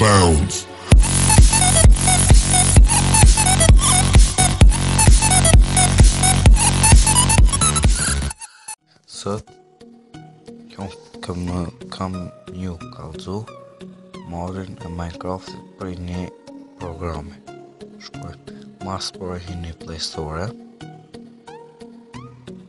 Bounce. Sot kam kam kam me ju kallzu modin e Minecraft prej një programi. Shkoj mas pari në Play Store.